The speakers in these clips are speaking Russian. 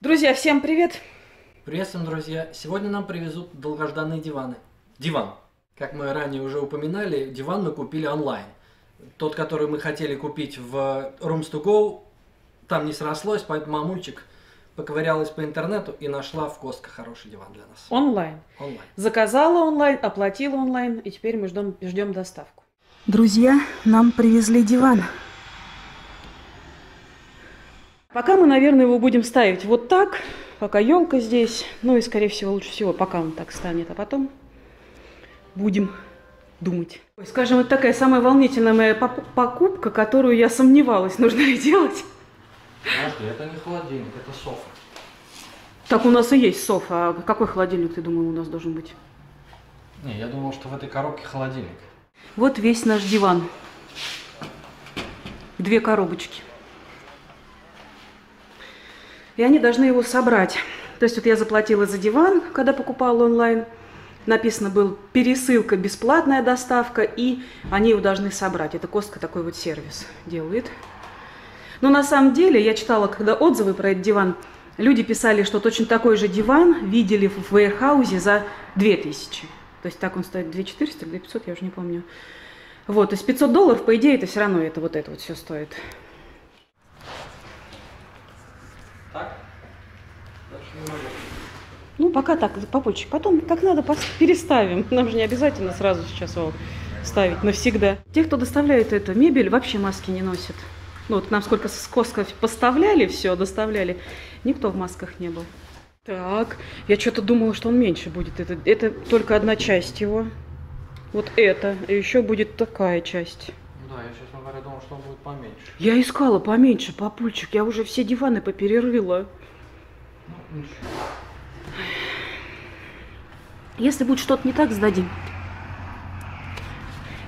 Друзья, всем привет! Приветствуем, друзья! Сегодня нам привезут долгожданные диваны. Диван. Как мы ранее уже упоминали, диван мы купили онлайн. Тот, который мы хотели купить в Rooms to Go, там не срослось, поэтому мамульчик поковырялась по интернету и нашла в Костко хороший диван для нас. Онлайн. Онлайн. Заказала онлайн, оплатила онлайн, и теперь мы ждем, ждем доставку. Друзья, нам привезли диван. Пока мы, наверное, его будем ставить вот так, пока елка здесь. Ну и, скорее всего, лучше всего, пока он так станет, а потом будем думать. Ой, Скажем, это такая самая волнительная моя покупка, которую я сомневалась, нужно ли делать. Подожди, это не холодильник, это софа. Так у нас и есть софа. А какой холодильник, ты думал, у нас должен быть? Не, я думал, что в этой коробке холодильник. Вот весь наш диван. Две коробочки. И они должны его собрать. То есть вот я заплатила за диван, когда покупала онлайн. Написано был пересылка, бесплатная доставка, и они его должны собрать. Это Костка такой вот сервис делает. Но на самом деле, я читала, когда отзывы про этот диван, люди писали, что точно такой же диван видели в вейрхаузе за 2000. То есть так он стоит 2400 или 2500, я уже не помню. Вот, то есть 500 долларов, по идее, это все равно это вот это вот все стоит. Так? Дальше не могу. Ну, пока так, попозже. Потом, как надо, переставим. Нам же не обязательно сразу сейчас его ставить навсегда. Те, кто доставляет эту мебель, вообще маски не носят. Ну, вот нам сколько с Коска поставляли, все, доставляли, никто в масках не был. Так, я что-то думала, что он меньше будет. Это, это только одна часть его. Вот это. И еще будет такая часть. Ну да, я, честно говоря, думал, что он будет поменьше. Я искала поменьше, папульчик. Я уже все диваны поперерыла. Ну, ничего. Если будет что-то не так, сдадим.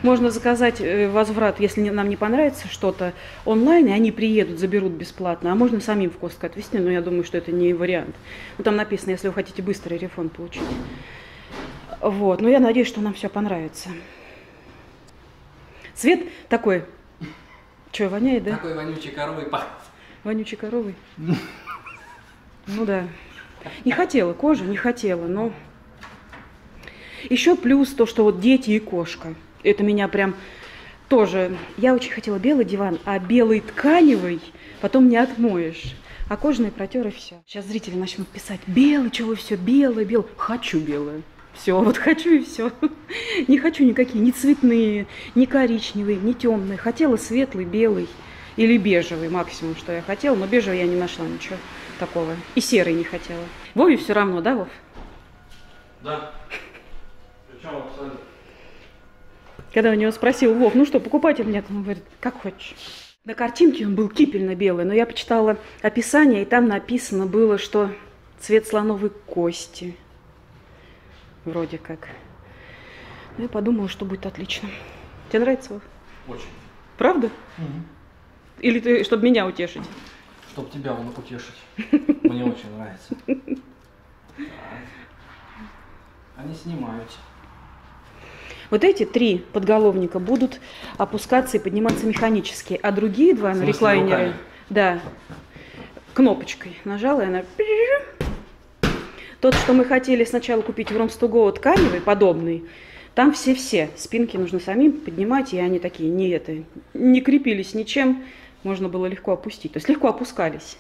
Можно заказать э, возврат, если нам не понравится что-то онлайн, и они приедут, заберут бесплатно. А можно самим в Костко отвезти, но я думаю, что это не вариант. Ну, там написано, если вы хотите быстрый рефон получить. Вот, но я надеюсь, что нам все понравится. Цвет такой. Что, воняет, да? Такой вонючий коровый пах. Вонючий коровый. Ну да. Не хотела кожу, не хотела, но... Еще плюс то, что вот дети и кошка. Это меня прям тоже... Я очень хотела белый диван, а белый тканевый потом не отмоешь. А кожаный протер и все. Сейчас зрители начнут писать, белый, чего вы все белое, белое. Хочу белое. Все, вот хочу и все. Не хочу никакие, ни цветные, ни коричневые, ни темные. Хотела светлый, белый или бежевый максимум, что я хотела, но бежевый я не нашла ничего такого. И серый не хотела. Вове все равно, да, Вов? Да. Причем абсолютно. Когда у него спросил, Вов, ну что, покупать или нет? Он говорит, как хочешь. На картинке он был кипельно-белый, но я почитала описание, и там написано было, что цвет слоновой кости. Вроде как. Ну, я подумала, что будет отлично. Тебе нравится, Вов? Очень. Правда? Или ты, чтобы меня утешить? Чтоб тебя он утешить. Мне очень нравится. Они снимаются. Вот эти три подголовника будут опускаться и подниматься механически, а другие два реклайнеры, руками? да, кнопочкой нажала, и она... Тот, что мы хотели сначала купить в Ромстуго тканевый, подобный, там все-все. Спинки нужно самим поднимать, и они такие не это, не крепились ничем, можно было легко опустить. То есть легко опускались,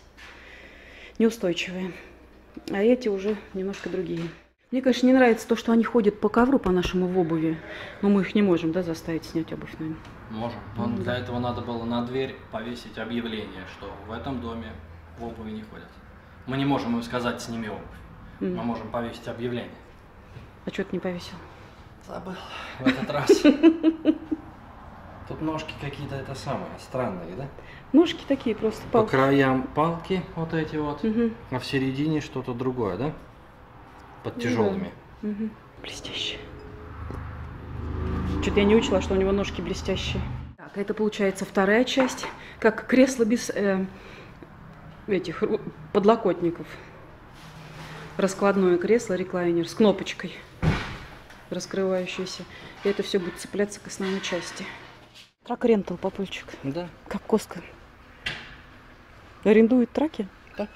неустойчивые. А эти уже немножко другие. Мне, конечно, не нравится то, что они ходят по ковру по-нашему в обуви. Но мы их не можем, да, заставить снять обувь, наверное. Можем. Но Ну, для этого надо было на дверь повесить объявление, что в этом доме в обуви не ходят. Мы не можем им сказать сними обувь. М. Мы можем повесить объявление. А что ты не повесил? Забыл в этот раз. Тут ножки какие-то это самое, странные, да? Ножки такие просто, По палки. краям палки вот эти вот, а в середине что-то другое, да? Под Ну тяжелыми. мгм. Блестяще. Что-то я не учила, что у него ножки блестящие. Так, это получается вторая часть, как кресло без э, этих подлокотников. Раскладное кресло, реклайнер с кнопочкой раскрывающейся. И это все будет цепляться к основной части. Трак рентал, папульчик. Да. Как Коска. Арендует траки? Да.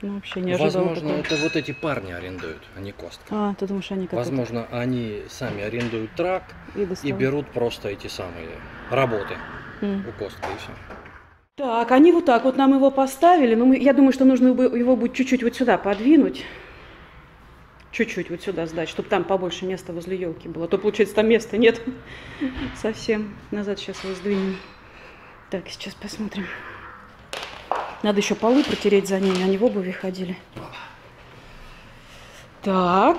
Ну, вообще не ожидала Возможно, такого. это вот эти парни арендуют, а не Костка. А, ты думаешь, они как Возможно, они сами арендуют трак и и берут просто эти самые работы М. у Костка и все. Так, они вот так вот нам его поставили. Но мы, я думаю, что нужно его будет чуть-чуть вот сюда подвинуть. Чуть-чуть вот сюда сдать, чтобы там побольше места возле елки было. А то, получается, там места нет совсем. Назад сейчас его сдвинем. Так, сейчас посмотрим. Надо еще полы протереть за ними, они в обуви ходили. Так,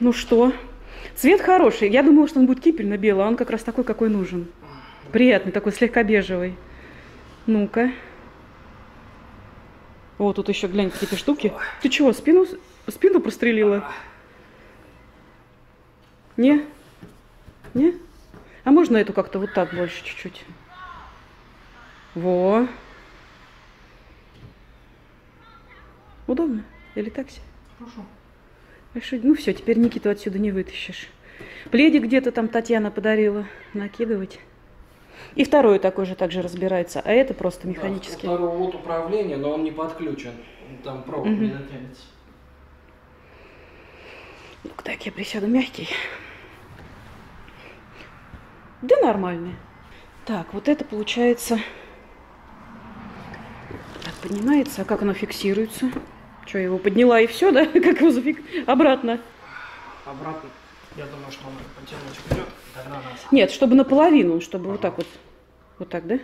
ну что? Цвет хороший. Я думала, что он будет кипельно-белый, а он как раз такой, какой нужен. Приятный, такой слегка бежевый. Ну-ка. О, тут еще глянь, какие-то штуки. Ты чего, спину, спину прострелила? Не? Не? А можно эту как-то вот так больше чуть-чуть? Во. Удобно? Или такси? Хорошо. Хорошо. Ну все, теперь Никиту отсюда не вытащишь. Пледик где-то там Татьяна подарила. Накидывать. И второй такой же также разбирается, а это просто механически. Да, второго вот управления, но он не подключен. Там провод Мгм. не натянется. Ну-ка, так, я присяду мягкий. Да нормальный. Так, вот это получается... Так, поднимается. А как оно фиксируется? Что, я его подняла и все, да? Как его зафик... Обратно. Обратно. Я думаю, что надо потянуть вперед, тогда нас. Нет, чтобы наполовину, чтобы вот так вот. Вот так, да?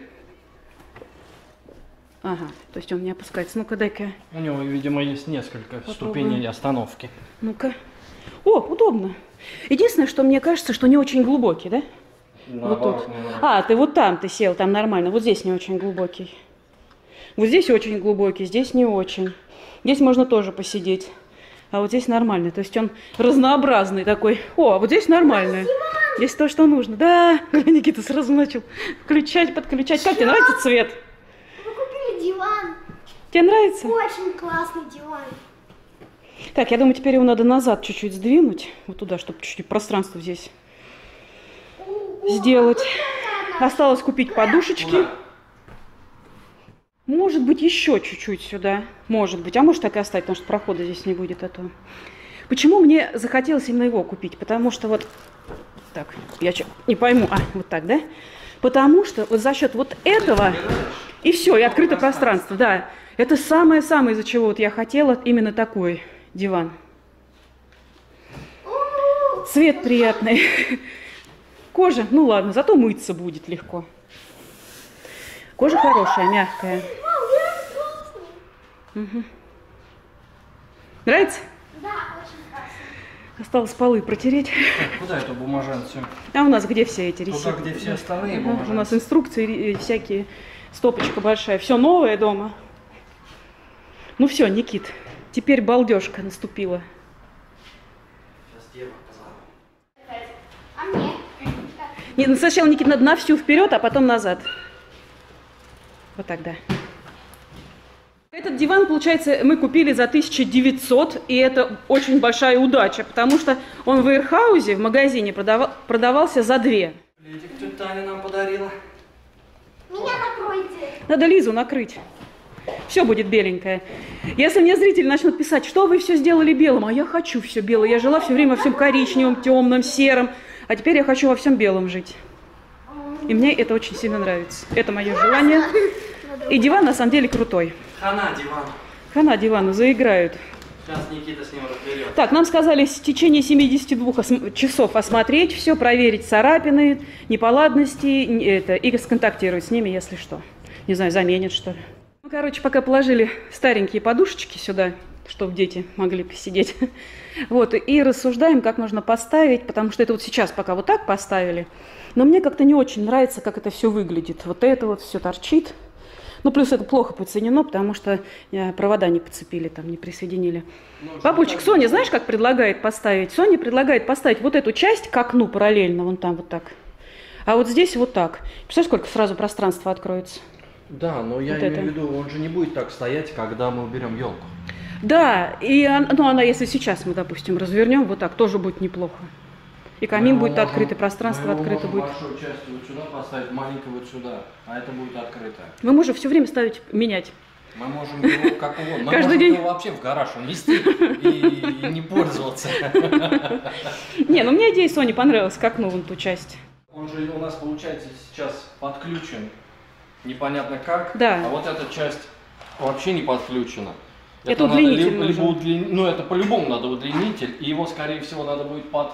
Ага, то есть он не опускается. Ну-ка, дай-ка. У него, видимо, есть несколько ступеней остановки. Ну-ка. О, удобно. Единственное, что мне кажется, что не очень глубокий, да? Вот тут. А, ты вот там ты сел, там нормально. Вот здесь не очень глубокий. Вот здесь очень глубокий, здесь не очень. Здесь можно тоже посидеть. А вот здесь нормально. То есть он разнообразный такой. О, а вот здесь нормально. Здесь то, что нужно. Да, Никита сразу начал включать, подключать. Как тебе нравится цвет? Мы купили диван. Тебе нравится? Очень классный диван. Так, я думаю, теперь его надо назад чуть-чуть сдвинуть. Вот туда, чтобы чуть-чуть пространство здесь сделать. Осталось купить подушечки. Может быть, еще чуть-чуть сюда. Может быть. А может так и оставить, потому что прохода здесь не будет этого. Почему мне захотелось именно его купить? Потому что вот... Так, я чё- не пойму. А, вот так, да? Потому что вот за счет вот этого... И все, и открыто пространство, да. Это самое-самое, из-за чего вот я хотела именно такой диван. Цвет приятный. Кожа, ну ладно, зато мыться будет легко. Кожа хорошая, мягкая. Классный. Нравится? Да, очень классный. Осталось полы протереть. Так, куда эту бумажанцию? А у нас где все эти Туда, реситы? где все остальные Ага, У нас бумажанцы. инструкции э, всякие, стопочка большая. Все новое дома. Ну все, Никит, теперь балдежка наступила. Сейчас Ева позову. А мне? Не, ну сначала, Никит, надо на всю вперед, а потом назад. Вот так, да. Этот диван, получается, мы купили за 1900, и это очень большая удача, потому что он в Эйрхаузе, в магазине, продава- продавался за две. Лидик тетя Таня нам подарила. Меня накройте. Надо Лизу накрыть. Все будет беленькое. Если мне зрители начнут писать, что вы все сделали белым, а я хочу все белое. Я жила все время во всем коричневом, темном, сером, а теперь я хочу во всем белом жить. И мне это очень сильно нравится. Это мое желание. И диван на самом деле крутой. Хана, диван. Хана дивану заиграют. Сейчас Никита с ним разберет. Так, нам сказали в течение 72 ос- часов осмотреть все, проверить царапины, неполадности это, и сконтактировать с ними, если что. Не знаю, заменят что ли. Ну, короче, пока положили старенькие подушечки сюда, чтобы дети могли посидеть. Вот, и рассуждаем, как можно поставить, потому что это вот сейчас пока вот так поставили. Но мне как-то не очень нравится, как это все выглядит. Вот это вот все торчит. Ну, плюс это плохо подсоединено, потому что э, провода не подцепили, там, не присоединили. Папульчик, Соня, знаешь, как предлагает поставить? Соня предлагает поставить вот эту часть к окну параллельно, вон там вот так. А вот здесь вот так. Представляешь, сколько сразу пространства откроется? Да, но я Вот имею это. в виду, он же не будет так стоять, когда мы уберем елку. Да, и ну, она, если сейчас мы, допустим, развернем, вот так, тоже будет неплохо. И камин будет открытый, пространство открыто будет. большую часть вот сюда поставить, маленькую вот сюда, а это будет открыто. Мы можем все время ставить, менять. Мы можем его как угодно. Мы Каждый можем день. его вообще в гараж унести и, и не пользоваться. Не, ну мне идея Сони понравилась, к окну вон ту часть. Он же у нас получается сейчас подключен непонятно как. Да. А вот эта часть вообще не подключена. Это надо удлинитель либо, либо нужен. удлин- Ну это по-любому надо удлинитель, и его скорее всего надо будет под,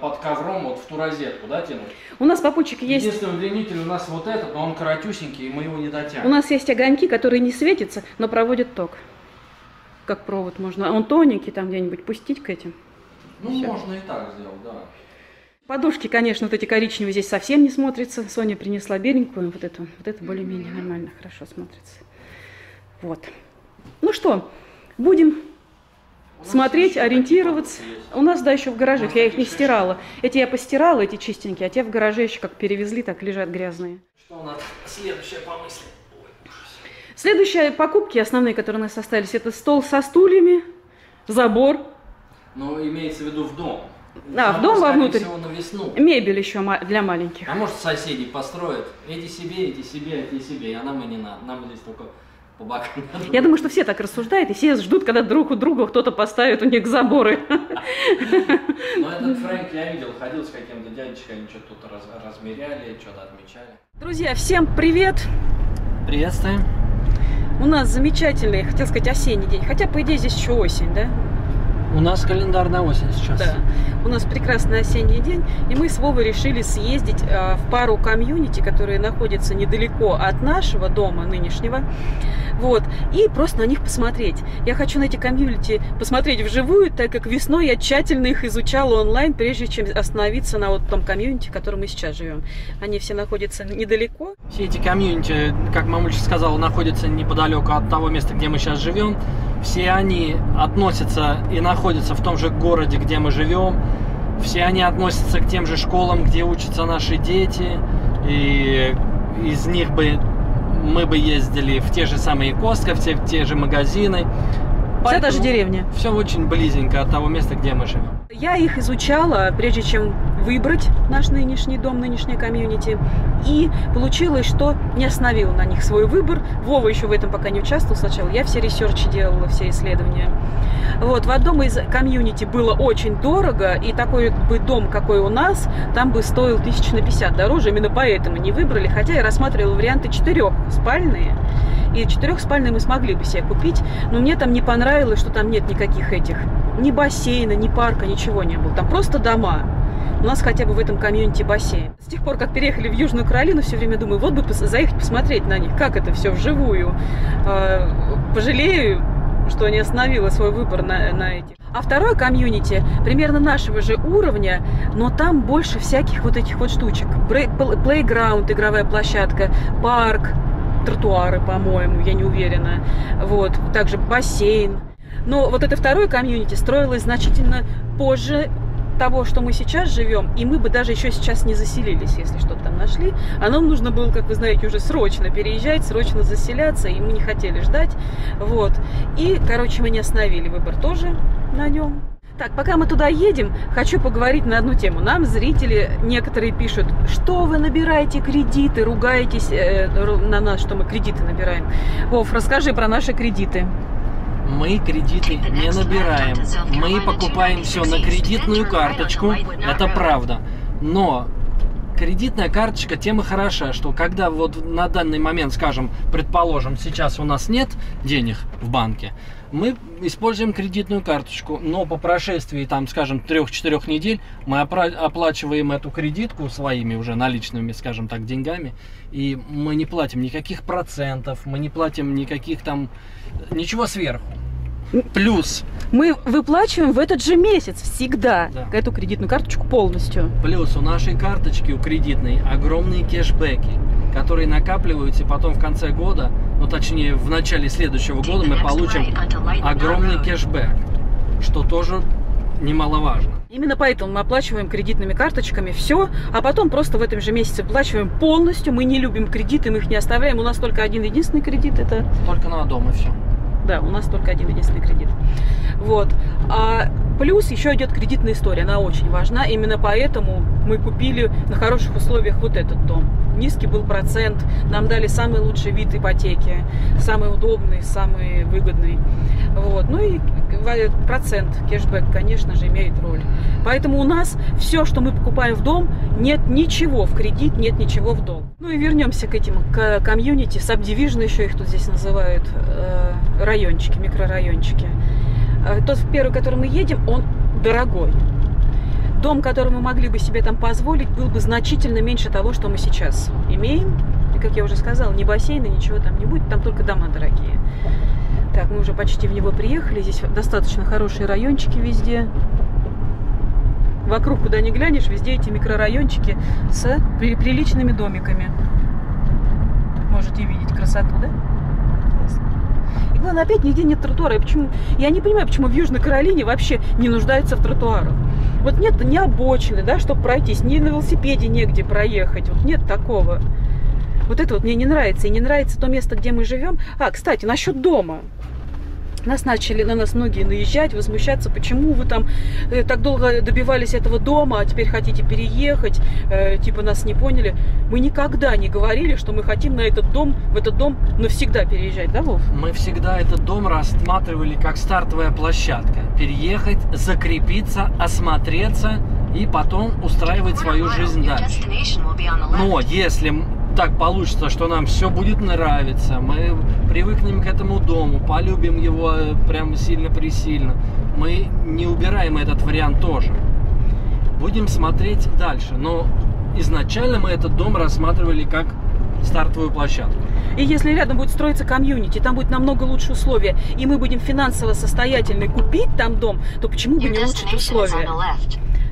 под ковром вот в ту розетку, да, тянуть? У нас папучик есть. Единственный удлинитель у нас вот этот, но он коротюсенький, и мы его не дотянем. У нас есть огоньки, которые не светятся, но проводят ток. Как провод можно. Он тоненький, там где-нибудь пустить к этим. Ну, всё. можно и так сделать, да. Подушки, конечно, вот эти коричневые здесь совсем не смотрятся. Соня принесла беленькую, вот эту. Вот это более-менее нормально, хорошо смотрится. Вот. Ну что, будем смотреть, ориентироваться. У нас, да, еще в гаражах, я их не стирала. Эти я постирала, эти чистенькие, а те в гараже еще как перевезли, так лежат грязные. Что у нас следующее по мысли? Следующие покупки, основные, которые у нас остались, это стол со стульями, забор, Ну, имеется в виду в дом. Да, в дом вовнутрь. всего, на весну. мебель еще для маленьких. А может соседи построят, эти себе, эти себе, эти себе, а нам и не надо. Нам здесь только. Я думаю, что все так рассуждают, и все ждут, когда друг у друга кто-то поставит у них заборы. Но этот Фрэнк я видел, ходил с каким-то дядечкой, они что-то тут раз- размеряли, что-то отмечали. Друзья, всем привет! Приветствуем. У нас замечательный, хотел сказать, осенний день. Хотя, по идее, здесь еще осень, да? У нас календарная осень сейчас. Да. У нас прекрасный осенний день, и мы с Вовой решили съездить а, в пару комьюнити, которые находятся недалеко от нашего дома нынешнего, вот, и просто на них посмотреть. Я хочу на эти комьюнити посмотреть вживую, так как весной я тщательно их изучала онлайн, прежде чем остановиться на вот том комьюнити, в котором мы сейчас живем. Они все находятся недалеко. Все эти комьюнити, как мамульчик сказала, находятся неподалеку от того места, где мы сейчас живем. Все они относятся и находятся в том же городе, где мы живем. Все они относятся к тем же школам, где учатся наши дети. И из них бы мы бы ездили в те же самые те, в те же магазины. Вся та же деревня. Все очень близенько от того места, где мы живем. Я их изучала, прежде чем выбрать наш нынешний дом, нынешнее комьюнити. И получилось, что не остановила на них свой выбор. Вова еще в этом пока не участвовал сначала. Я все research и делала, все исследования. Вот, в одном из комьюнити было очень дорого, и такой бы дом, какой у нас, там бы стоил тысяч на 50 дороже, именно поэтому не выбрали, хотя я рассматривала варианты четырехспальные, и четырехспальные мы смогли бы себе купить, но мне там не понравилось, что там нет никаких этих, ни бассейна, ни парка, ничего не было, там просто дома. У нас хотя бы в этом комьюнити бассейн. С тех пор, как переехали в Южную Каролину, все время думаю, вот бы заехать посмотреть на них, как это все вживую. А, Пожалею, что не остановила свой выбор на, на этих. А второй комьюнити примерно нашего же уровня, но там больше всяких вот этих вот штучек. Плейграунд, игровая площадка, парк, тротуары, по-моему, я не уверена. Вот, также бассейн. Но вот это второе комьюнити строилось значительно позже того, что мы сейчас живем, и мы бы даже еще сейчас не заселились, если что-то там нашли. А нам нужно было, как вы знаете, уже срочно переезжать, срочно заселяться, и мы не хотели ждать. Вот. И, короче, мы не остановили выбор тоже на нем. Так, пока мы туда едем, хочу поговорить на одну тему. Нам зрители некоторые пишут, что вы набираете кредиты, ругаетесь э, на нас, что мы кредиты набираем. Вов, расскажи про наши кредиты. Мы кредиты не набираем. Мы покупаем все на кредитную карточку. Это правда. Но кредитная карточка тем и хороша, что когда вот на данный момент, скажем, предположим, сейчас у нас нет денег в банке, мы используем кредитную карточку, но по прошествии, там, скажем, трех-четырех недель мы оплачиваем эту кредитку своими уже наличными, скажем так, деньгами, и мы не платим никаких процентов, мы не платим никаких там, ничего сверху. Плюс, Мы выплачиваем в этот же месяц всегда Да. эту кредитную карточку полностью. плюс у нашей карточки, у кредитной, огромные кэшбэки, которые накапливаются, и потом в конце года, ну точнее в начале следующего года мы получим огромный кэшбэк, что тоже немаловажно. Именно поэтому мы оплачиваем кредитными карточками все, а потом просто в этом же месяце оплачиваем полностью. Мы не любим кредиты, мы их не оставляем. У нас только один единственный кредит, это Только на дом и все. Да, у нас только один единственный кредит. Вот. А плюс еще идет кредитная история, она очень важна. Именно поэтому мы купили на хороших условиях вот этот дом. низкий был процент, нам дали самый лучший вид ипотеки, самый удобный, самый выгодный. Вот. Ну и процент кэшбэк, конечно же, имеет роль. Поэтому у нас все, что мы покупаем в дом, нет ничего в кредит, нет ничего в долг. Ну и вернемся к этим, к комьюнити, subdivision еще их тут здесь называют, э, райончики, микрорайончики. Э, Тот первый, который мы едем, он дорогой. Дом, который мы могли бы себе там позволить, был бы значительно меньше того, что мы сейчас имеем. И, как я уже сказала, ни бассейна, ничего там не будет, там только дома дорогие. Так, мы уже почти в него приехали. Здесь достаточно хорошие райончики везде. Вокруг, куда ни глянешь, везде эти микрорайончики с при- приличными домиками. Можете видеть красоту, да? Главное, опять нигде нет тротуара. И почему... Я не понимаю, почему в Южной Каролине вообще не нуждаются в тротуарах. Вот нет ни обочины, да, чтобы пройтись, ни на велосипеде негде проехать. Вот нет такого. Вот это вот мне не нравится. И не нравится то место, где мы живем. А, кстати, насчет дома. Нас начали на нас многие наезжать, возмущаться, почему вы там э, так долго добивались этого дома, а теперь хотите переехать, э, типа нас не поняли. Мы никогда не говорили, что мы хотим на этот дом, в этот дом навсегда переезжать, да, Вов? Мы всегда этот дом рассматривали как стартовая площадка. Переехать, закрепиться, осмотреться и потом устраивать свою жизнь дальше. Но если так получится, что нам все будет нравиться, мы привыкнем к этому дому, полюбим его э, прям сильно-пресильно, мы не убираем этот вариант тоже. Будем смотреть дальше. Но изначально мы этот дом рассматривали как стартовую площадку. И если рядом будет строиться комьюнити, там будет намного лучше условия, и мы будем финансово состоятельны купить там дом, то почему бы не улучшить условия?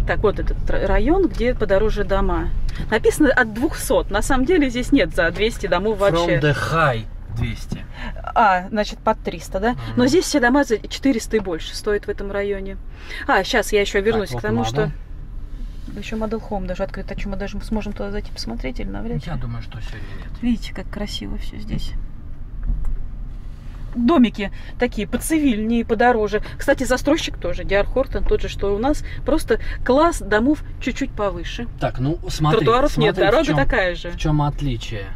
Так, вот этот район, где подороже дома. Написано от 200. На самом деле здесь нет за 200 домов вообще. From the high 200. А, значит, под 300, да? Но здесь все дома за 400 и больше стоят в этом районе. А, сейчас я еще вернусь вот к тому, Model. что... Еще Model Home даже открыт. А что, мы даже сможем туда зайти посмотреть или навряд ли? Я думаю, что сегодня нет. Видите, как красиво все здесь. Домики такие поцивильнее, подороже. Кстати, застройщик тоже, Диар Хортон, тот же, что у нас. Просто класс домов чуть-чуть повыше. Так, ну смотри. Тротуаров нет, смотри, в дорога чем- такая же. В чем отличие?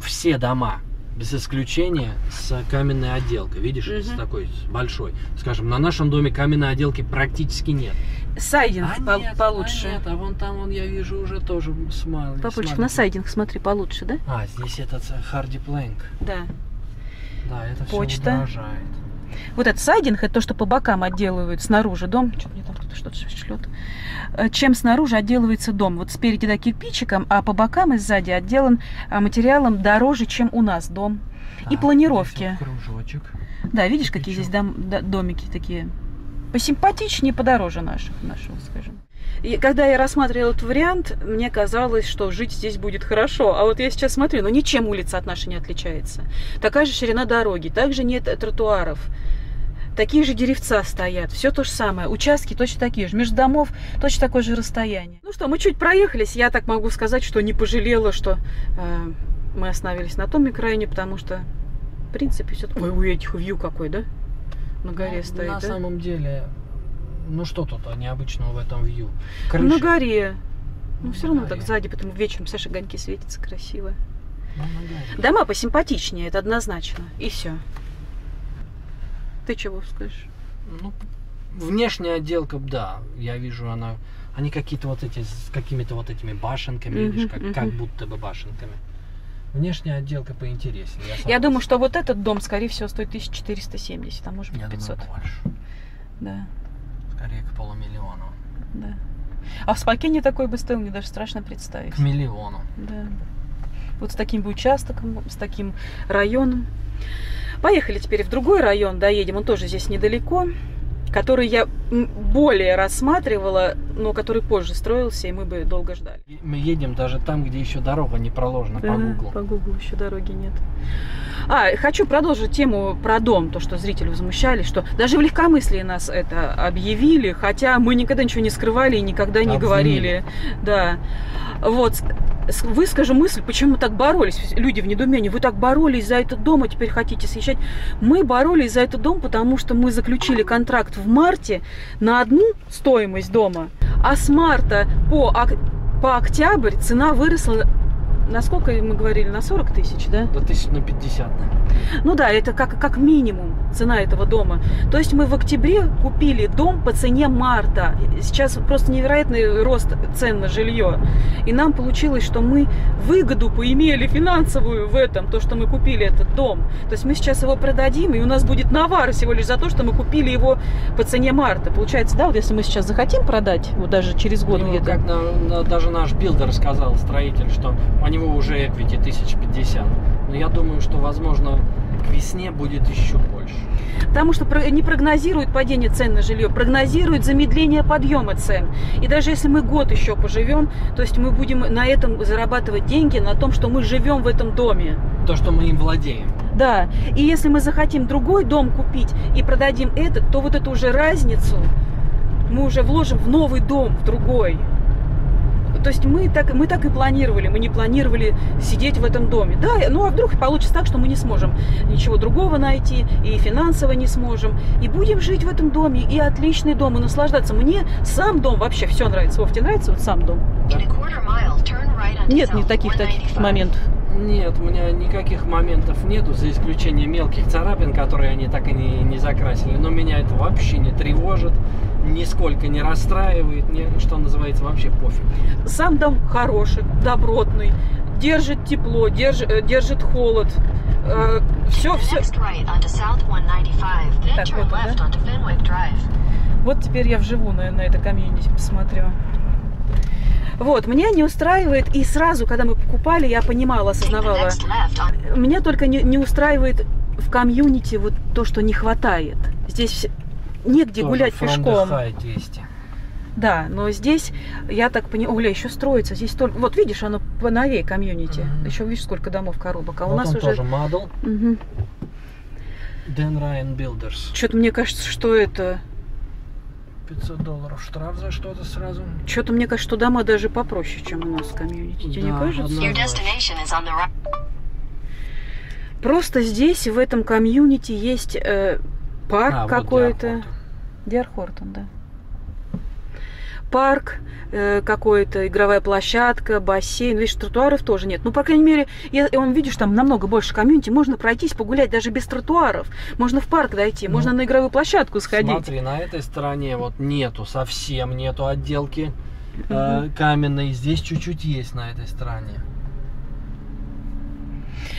Все дома, без исключения, с каменной отделкой. Видишь, с Мгм. такой с большой. Скажем, на нашем доме каменной отделки практически нет. Сайдинг А по- нет, получше. А, нет, а вон там, вон, я вижу, уже тоже смайл. Папульчик, смайлик. на сайдинг смотри, получше, да? А, здесь этот Харди Плэнк. Да. Да, это Почта. все удорожает. Вот этот сайдинг, это то, что по бокам отделывают снаружи дом. Что мне там кто-то что-то шлет. Э, Чем снаружи отделывается дом. Вот спереди да кирпичиком, а по бокам и сзади отделан а, материалом дороже, чем у нас дом. И Так, планировки. вот кружочек. Да, видишь, какие Кирпичом. здесь дом- домики такие посимпатичнее, подороже наших, нашего, скажем. И когда я рассматривала этот вариант, мне казалось, что жить здесь будет хорошо. А вот я сейчас смотрю, ну ничем улица от нашей не отличается. Такая же ширина дороги, также нет тротуаров. Такие же деревца стоят, все то же самое. Участки точно такие же. Между домов точно такое же расстояние. Ну что, мы чуть проехались. Я так могу сказать, что не пожалела, что э, мы остановились на том микрорайоне, потому что, в принципе, все... Ой, у этих вью какой, да? На горе Ну, стоит, На да? самом деле, ну что тут необычного в этом вью? На Крыши. горе. Ну, На все равно горе. так сзади, потому вечером, Саша, огоньки светятся красиво. Ну, на горе. Дома посимпатичнее, это однозначно. И все. Ты чего скажешь? Ну, внешняя отделка, да, я вижу, она, они какие-то вот эти, с какими-то вот этими башенками, Мгм, видишь, как, как мгм. будто бы башенками. Внешняя отделка поинтереснее. Я согласен. думаю, что вот этот дом, скорее всего, стоит 1470, а может быть Я 500. думаю, больше. Да, Скорее к полумиллиону. да. А в Спокене такой бы стоил, мне даже страшно представить. К миллиону. Да. Вот с таким бы участком, с таким районом. Поехали теперь в другой район, доедем, он тоже здесь недалеко, который я более рассматривала, но который позже строился, и мы бы долго ждали. Мы едем даже там, где еще дорога не проложена по Да, гуглу. По Гуглу еще дороги нет. А, хочу продолжить тему про дом, то, что зрители возмущались, что даже в легкомыслии нас это объявили, хотя мы никогда ничего не скрывали и никогда не Обвинили. говорили. Да. Вот, выскажу мысль, почему мы так боролись, люди в недоумении, вы так боролись за этот дом, а теперь хотите съезжать. Мы боролись за этот дом, потому что мы заключили контракт в марте на одну стоимость дома, а с марта по, по октябрь цена выросла на сколько мы говорили, на 40 тысяч, да? До тысяч на 50. Ну да, это как, как минимум цена этого дома. То есть мы в октябре купили дом по цене марта. Сейчас просто невероятный рост цен на жилье. И нам получилось, что мы выгоду поимели финансовую в этом, то, что мы купили этот дом. То есть мы сейчас его продадим, и у нас будет навар всего лишь за то, что мы купили его по цене марта. Получается, да, вот если мы сейчас захотим продать, вот даже через год Ну, где-то. как на- на- даже наш builder сказал, строитель, что у него уже equity 1050. Но я думаю, что, возможно, к весне будет еще больше. Потому что не прогнозирует падение цен на жилье, прогнозирует замедление подъема цен. И даже если мы год еще поживем, то есть мы будем на этом зарабатывать деньги, на том, что мы живем в этом доме. То, что мы им владеем. Да, и если мы захотим другой дом купить и продадим этот, то вот эту уже разницу мы уже вложим в новый дом, в другой. То есть мы так, мы так и планировали, мы не планировали сидеть в этом доме. Да, ну а вдруг получится так, что мы не сможем ничего другого найти, и финансово не сможем, и будем жить в этом доме, и отличный дом, и наслаждаться. Мне сам дом вообще все нравится. Вов, тебе нравится вот сам дом? Да. Нет, не таких таких моментов. Нет, у меня никаких моментов нету, за исключением мелких царапин, которые они так и не, не закрасили. Но меня это вообще не тревожит, нисколько не расстраивает, не, что называется, вообще пофиг. Сам дом хороший, добротный, держит тепло, держ- э, держит холод. Все, все. Так, вот да? Вот теперь я вживую на, на это комьюнити посмотрю. Вот, меня не устраивает, и сразу, когда мы покупали, я понимала, осознавала, меня только не, не устраивает в комьюнити вот то, что не хватает. Здесь негде Тоже гулять пешком. 200. Да, но здесь, я так понимаю, Оля, еще строится. Здесь только... Вот видишь, оно поновее комьюнити. Мгм. Еще видишь, сколько домов коробок. А у вот нас он уже... тоже модел. Мгм. Dan Ryan Builders. Что-то мне кажется, что это... 500 долларов штраф за что-то сразу. Что-то мне кажется, что дома даже попроще, чем у нас в комьюнити. Тебе не Да, кажется? right. Просто здесь, в этом комьюнити, есть э, парк А, вот какой-то. D.R. D.R. Horton, да. Парк э, какой-то, игровая площадка, бассейн. Видишь, тротуаров тоже нет. Ну, по крайней мере, я, он, видишь, там намного больше комьюнити. Можно пройтись, погулять даже без тротуаров. Можно в парк дойти, Ну, можно на игровую площадку сходить. Смотри, на этой стороне вот нету, совсем нету отделки э, каменной. Здесь чуть-чуть есть на этой стороне.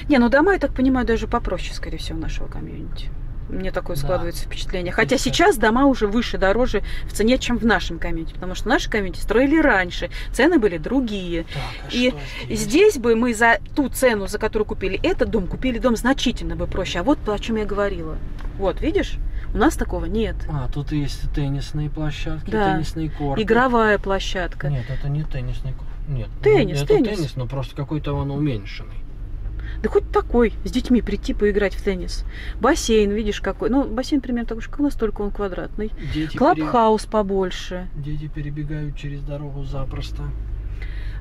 Не, ну дома, я так понимаю, даже попроще, скорее всего, нашего комьюнити. Мне такое Да. складывается впечатление. Хотя Есть сейчас дома уже выше, дороже в цене, чем в нашем комьюнити. Потому что наши комьюнити строили раньше, цены были другие. Так, а И здесь? Здесь бы мы за ту цену, за которую купили этот дом, купили дом значительно бы проще. А вот о чем я говорила. Вот, видишь? У нас такого нет. А, тут есть теннисные площадки, Да. теннисные корты. Игровая площадка. Нет, это не теннисный корт. Нет, Теннис, ну, это теннис. теннис, но просто какой-то он уменьшенный. Да хоть такой, с детьми прийти поиграть в теннис. Бассейн, видишь, какой. Ну, бассейн примерно такой же, как у нас, только он квадратный. Дети, пере- Клабхаус побольше. Дети перебегают через дорогу запросто.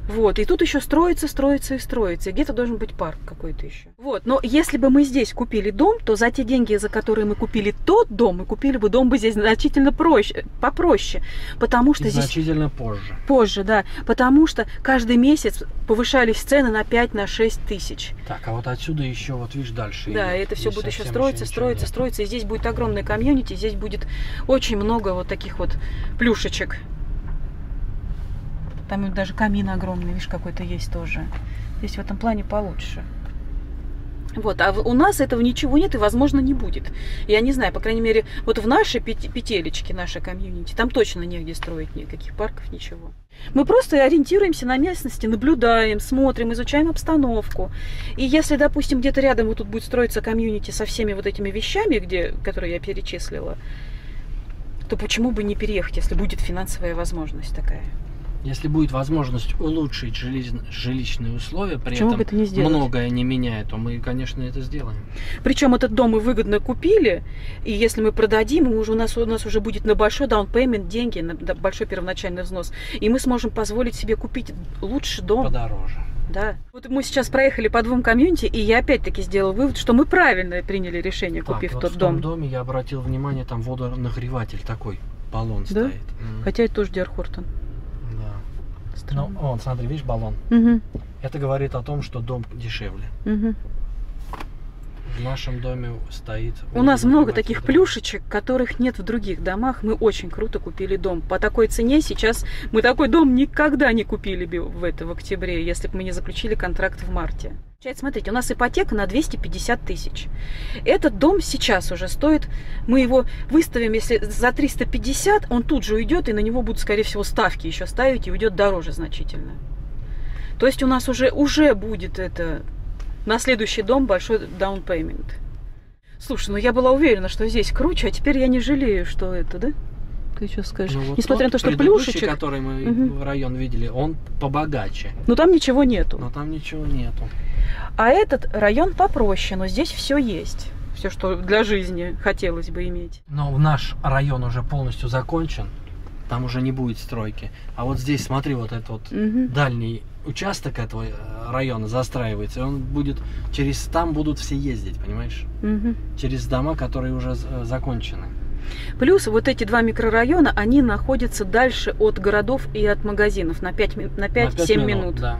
Вот, и тут еще строится, строится и строится. Где-то должен быть парк какой-то еще. Вот, но если бы мы здесь купили дом, то за те деньги, за которые мы купили тот дом, мы купили бы дом бы здесь значительно проще, попроще. Потому что И здесь значительно позже. позже, да. Потому что каждый месяц повышались цены на 5-6 тысяч. Так, а вот отсюда еще, вот видишь, дальше. Да, идет. это все Здесь будет еще строиться, ничего строиться, нет. строиться. И здесь будет огромное комьюнити, здесь будет очень много вот таких вот плюшечек. Там даже камин огромный, видишь, какой-то есть тоже. Здесь в этом плане получше. Вот, а у нас этого ничего нет и, возможно, не будет. Я не знаю, по крайней мере, вот в нашей петелечке, нашей комьюнити, там точно негде строить никаких парков, ничего. Мы просто ориентируемся на местности, наблюдаем, смотрим, изучаем обстановку. И если, допустим, где-то рядом вот тут будет строиться комьюнити со всеми вот этими вещами, где, которые я перечислила, то почему бы не переехать, если будет финансовая возможность такая? Если будет возможность улучшить жилиз- жилищные условия, при Почему этом это не многое не меняя, то мы, конечно, это сделаем. Причем этот дом мы выгодно купили, и если мы продадим, мы уже, у, нас, у нас уже будет на большой payment деньги, на большой первоначальный взнос, и мы сможем позволить себе купить лучше дом. Подороже. Да. Вот мы сейчас проехали по двум комьюнити, и я опять-таки сделала вывод, что мы правильно приняли решение, Так, купив вот тот в дом. том доме я обратил внимание, там водонагреватель такой, баллон Да? стоит. Хотя это тоже Диар Хортон. Ну, он, смотри, видишь, баллон. Мгм. Это говорит о том, что дом дешевле. Мгм. В нашем доме стоит... У нас много таких дома. плюшечек, которых нет в других домах. Мы очень круто купили дом. По такой цене сейчас мы такой дом никогда не купили бы в, это, в октябре, если бы мы не заключили контракт в марте. Получается, Смотрите, у нас ипотека на 250 тысяч. Этот дом сейчас уже стоит, мы его выставим, если за 350, он тут же уйдет, и на него будут, скорее всего, ставки еще ставить, и уйдет дороже значительно. То есть у нас уже, уже будет это на следующий дом большой down. Слушай, ну я была уверена, что здесь круче, а теперь я не жалею, что это, да? Ты что скажешь? Ну, вот Несмотря на то, что плюшечек, который мы в район видели, он побогаче. но там ничего нету. Но там ничего нету. А этот район попроще, но здесь все есть. Все, что для жизни хотелось бы иметь. Но наш район уже полностью закончен. Там уже не будет стройки. А вот здесь, смотри, вот этот вот Мгм. дальний участок этого э, района застраивается. И он будет через там будут все ездить, понимаешь? Мгм. Через дома, которые уже э, закончены. Плюс вот эти два микрорайона, они находятся дальше от городов и от магазинов на 5, на На 5-7 пять минут. Да.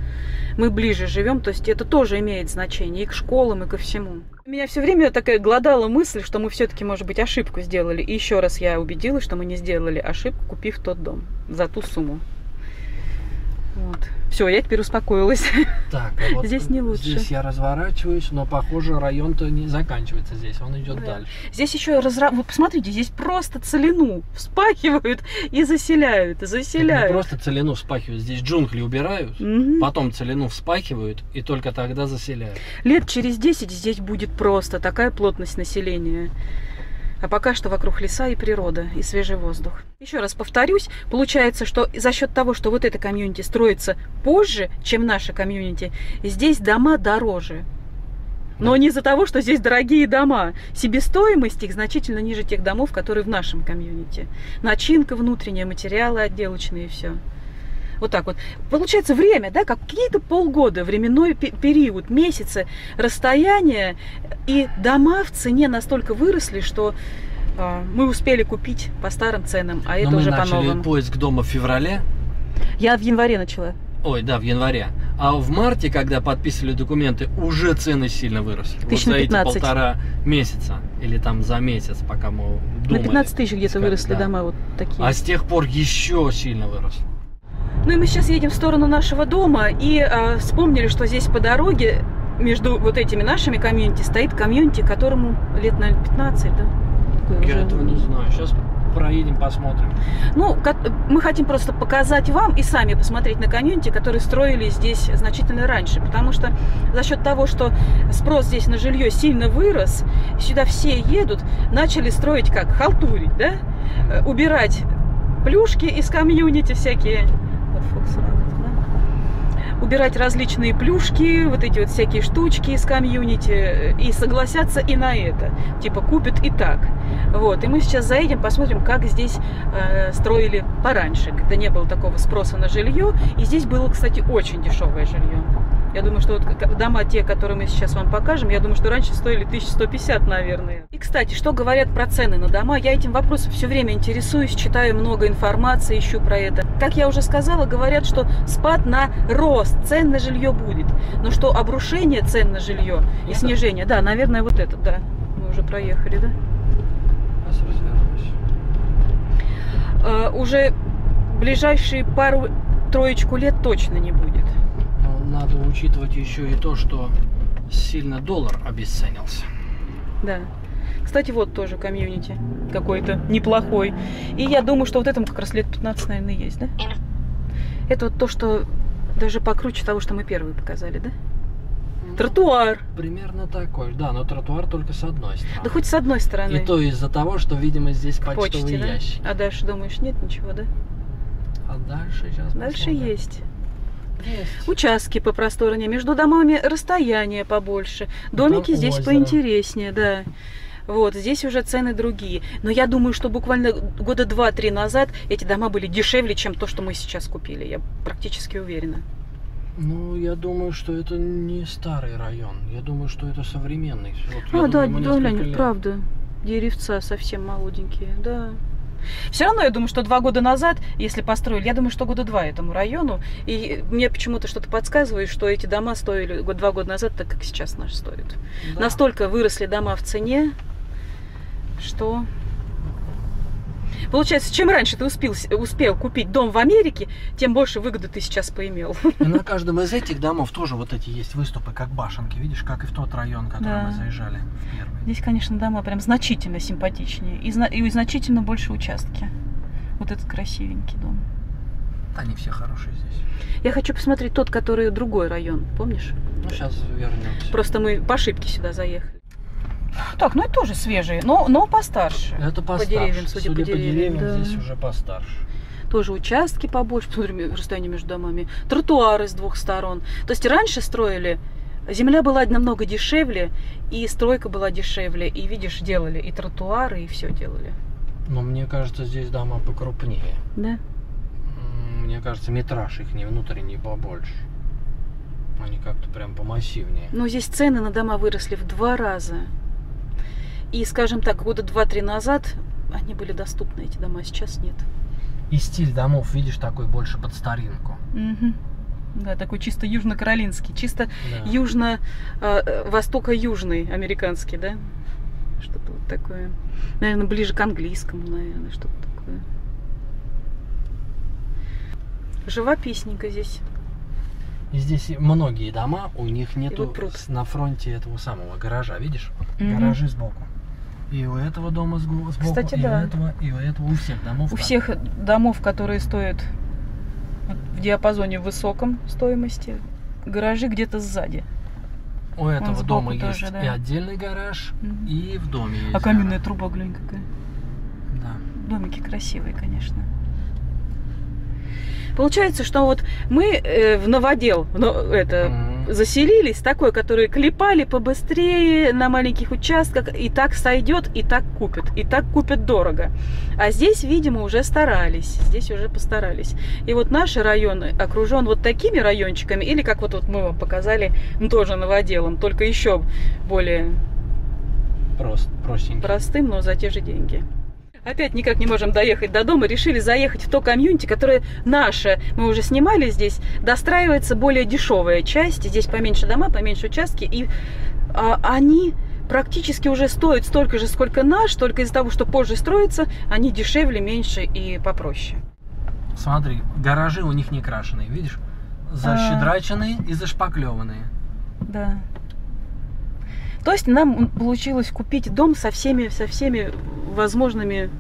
Мы ближе живем, то есть это тоже имеет значение и к школам, и ко всему. У меня все время такая гладала мысль, что мы все-таки, может быть, ошибку сделали. И еще раз я убедилась, что мы не сделали ошибку, купив тот дом за ту сумму. Вот. Все, я теперь успокоилась. Так, а вот Здесь не лучше. Здесь я разворачиваюсь, но похоже район-то не заканчивается здесь, он идет Да. дальше. Здесь еще разра... Вы посмотрите, здесь просто целину вспахивают и заселяют, и Так не заселяют. просто целину вспахивают, здесь джунгли убирают, Мгм. потом целину вспахивают и только тогда заселяют. Лет через 10 здесь будет просто такая плотность населения. А пока что вокруг леса и природа, и свежий воздух. Еще раз повторюсь, получается, что за счет того, что вот это комьюнити строится позже, чем наше комьюнити, здесь дома дороже. Но не из-за того, что здесь дорогие дома. Себестоимость их значительно ниже тех домов, которые в нашем комьюнити. Начинка внутренняя, материалы отделочные и все. Вот так вот. Получается время, да, как какие-то полгода, временной пе- период, месяцы, расстояние, и дома в цене настолько выросли, что а, мы успели купить по старым ценам, а это Но мы уже по начали новым. поиск дома в феврале, Я в январе начала. ой, да, в январе. А в марте, когда подписывали документы, уже цены сильно выросли. Вот Тысяч за эти 15. полтора месяца. Или там за месяц, пока мы думали. На 15 тысяч где-то выросли да. дома вот такие. А с тех пор еще сильно выросли. Ну и мы сейчас едем в сторону нашего дома и а, вспомнили, что здесь по дороге между вот этими нашими комьюнити стоит комьюнити, которому лет, наверное, 15, да? Такой уже- Я этого не знаю. Сейчас проедем, посмотрим. Ну, мы хотим просто показать вам и сами посмотреть на комьюнити, которые строили здесь значительно раньше. Потому что за счет того, что спрос здесь на жилье сильно вырос, сюда все едут, начали строить как? Халтурить, да? Э, Убирать плюшки из комьюнити всякие. Фокус работает, да? Убирать различные плюшки, вот эти вот всякие штучки из комьюнити э, и согласятся и на это. Типа купят и так. Вот. И мы сейчас заедем, посмотрим, как здесь э, строили пораньше, когда не было такого спроса на жилье. И здесь было, кстати, очень дешевое жилье. Я думаю, что вот дома те, которые мы сейчас вам покажем, я думаю, что раньше стоили 1150, наверное. И, кстати, что говорят про цены на дома? Я этим вопросом все время интересуюсь, читаю много информации, ищу про это. Как я уже сказала, говорят, что спад на рост цен на жилье будет. Но что обрушение цен на жилье и Это? снижение, да, наверное, вот это, да. Мы уже проехали, да? Э, уже ближайшие пару троечку лет точно не будет. Надо учитывать еще и то, что сильно доллар обесценился. Да. Кстати, вот тоже комьюнити какой-то неплохой. И я думаю, что вот этому как раз лет 15, наверное, есть, да? Это вот то, что даже покруче того, что мы первые показали, да? Тротуар. Примерно такой, да, но тротуар только с одной стороны. Да хоть с одной стороны. И то из-за того, что, видимо, здесь к почтовый почте, да? ящик. А дальше думаешь, нет ничего, да? А дальше сейчас Дальше посмотрим. есть. Есть. Участки попросторнее, между домами расстояние побольше. Домики там здесь озеро. поинтереснее, да. Вот, здесь уже цены другие. Но я думаю, что буквально года два-три назад эти дома были дешевле, чем то, что мы сейчас купили. Я практически уверена. Ну, я думаю, что это не старый район. Я думаю, что это современный. Вот, а, да, думаю, да, лет. правда. Деревца совсем молоденькие, да. Все равно я думаю, что два года назад, если построили, я думаю, что года два этому району. И мне почему-то что-то подсказывает, что эти дома стоили два года назад, так как сейчас наши стоят. Да. Настолько выросли дома в цене, что... Получается, чем раньше ты успел, успел купить дом в Америке, тем больше выгоды ты сейчас поимел. И на каждом из этих домов тоже вот эти есть выступы, как башенки. Видишь, как и в тот район, который Да. мы заезжали в первый. Здесь, конечно, дома прям значительно симпатичнее. И, зна- и значительно больше участки. Вот этот красивенький дом. Они все хорошие здесь. Я хочу посмотреть тот, который другой район, помнишь? Ну, сейчас вернемся. Просто мы по ошибке сюда заехали. Так, ну это тоже свежие, но, но постарше. Это постарше. деревьям, судя по деревьям, да. здесь уже постарше. Тоже участки побольше, посмотрим расстояние между домами. Тротуары с двух сторон. То есть раньше строили, земля была намного дешевле, и стройка была дешевле. И видишь, делали и тротуары, и все делали. Но мне кажется, здесь дома покрупнее. Да? Мне кажется, метраж их не внутренний побольше. Они как-то прям помассивнее. Но здесь цены на дома выросли в два раза. И, скажем так, года два-три назад они были доступны, эти дома, а сейчас нет. И стиль домов, видишь, такой больше под старинку. Да, такой чисто южно-каролинский, чисто Да. южно-востоко-южный американский, да? Что-то вот такое. Наверное, ближе к английскому, наверное, что-то такое. Живописненько здесь. И здесь многие дома, у них нету вот на фронте этого самого гаража, видишь? Мгм. Гаражи сбоку. И у этого дома сбоку, Кстати, и да. у этого, и у этого, у всех домов. У так. всех домов, которые стоят в диапазоне высоком стоимости, гаражи где-то сзади. У этого дома тоже, есть да. и отдельный гараж, Мгм. и в доме есть. А каменная гараж. труба, глянь какая. Да. Домики красивые, конечно. Получается, что вот мы э, в новодел ну, это, Мгм. Заселились, такой, который клепали побыстрее на маленьких участках, и так сойдет, и так купят, и так купят дорого. А здесь, видимо, уже старались, здесь уже постарались. И вот наш район окружен вот такими райончиками, или как вот, вот мы вам показали, ну, тоже новоделом, только еще более Прост, простым, но за те же деньги. Опять никак не можем доехать до дома, решили заехать в то комьюнити, которое наше, мы уже снимали здесь, достраивается более дешевая часть, здесь поменьше дома, поменьше участки, и а, они практически уже стоят столько же, сколько наш, только из-за того, что позже строятся, они дешевле, меньше и попроще. Смотри, гаражи у них не крашеные, видишь? Защедраченные и зашпаклеванные. Да. То есть нам получилось купить дом со всеми, со всеми возможными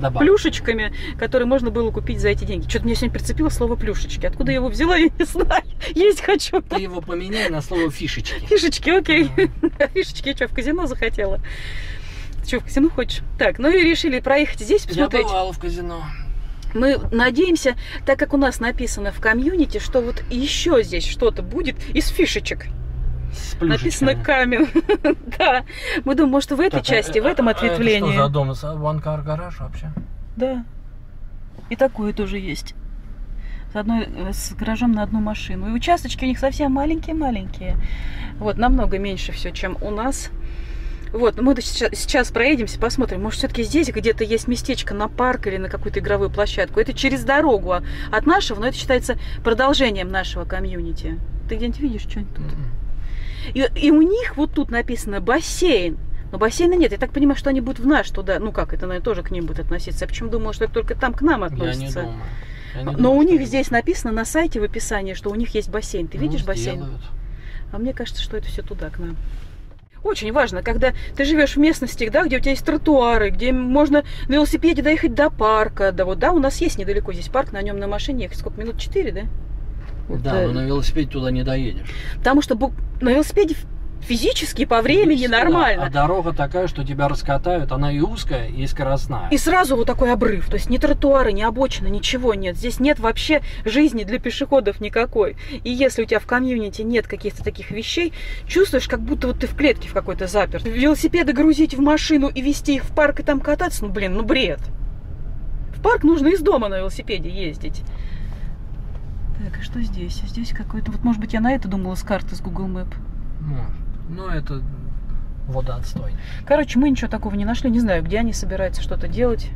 Добавь. плюшечками, которые можно было купить за эти деньги. Что-то мне сегодня прицепило слово плюшечки. Откуда я его взяла, я не знаю. Есть хочу. Ты его поменяй на слово фишечки. Фишечки, окей. Фишечки, я что, в казино захотела? Ты что, в казино хочешь? Так, ну и решили проехать здесь, Я посмотреть. бывал в казино. Мы надеемся, так как у нас написано в комьюнити, что вот еще здесь что-то будет из фишечек. Написано камень. Да. Мы думаем, может, в этой Так, а- части, в этом а- а это ответвлении. что за дом? One car гараж вообще? Да. И такое тоже есть. С, одной, э, с гаражом на одну машину. И участочки у них совсем маленькие-маленькие. Вот, намного меньше все, чем у нас. Вот, мы сейчас, проедемся, посмотрим. Может, все-таки здесь где-то есть местечко на парк или на какую-то игровую площадку. Это через дорогу а от нашего, но это считается продолжением нашего комьюнити. Ты где-нибудь видишь что-нибудь тут? Мгм. И, и у них вот тут написано бассейн. Но бассейна нет. Я так понимаю, что они будут в наш туда. Ну как, это, наверное, тоже к ним будет относиться. Я почему думала, что это только там к нам Я не относится. думаю. Я не Но думаю, у них они- здесь написано на сайте в описании, что у них есть бассейн. Ты Ну, видишь бассейн? сделают. А мне кажется, что это все туда, к нам. Очень важно, когда ты живешь в местности, да, где у тебя есть тротуары, где можно на велосипеде доехать до парка. Да, вот, да, у нас есть недалеко здесь парк, на нем на машине ехать сколько минут? Четыре, да? Вот, Да, э, но на велосипеде туда не доедешь. Потому что на велосипеде физически по времени Физически, да. нормально. А дорога такая, что тебя раскатают, она и узкая, и скоростная. И сразу вот такой обрыв. То есть ни тротуары, ни обочины, ничего нет. Здесь нет вообще жизни для пешеходов никакой. И если у тебя в комьюнити нет каких-то таких вещей, чувствуешь, как будто вот ты в клетке в какой-то заперт. Велосипеды грузить в машину и везти их в парк и там кататься, ну блин, ну бред. В парк нужно из дома на велосипеде ездить. Так, а что здесь? Здесь какой-то... Вот, может быть, я на это думала с карты с Google Map. Может. Но это водоотстой. Короче, мы ничего такого не нашли. Не знаю, где они собираются что-то делать.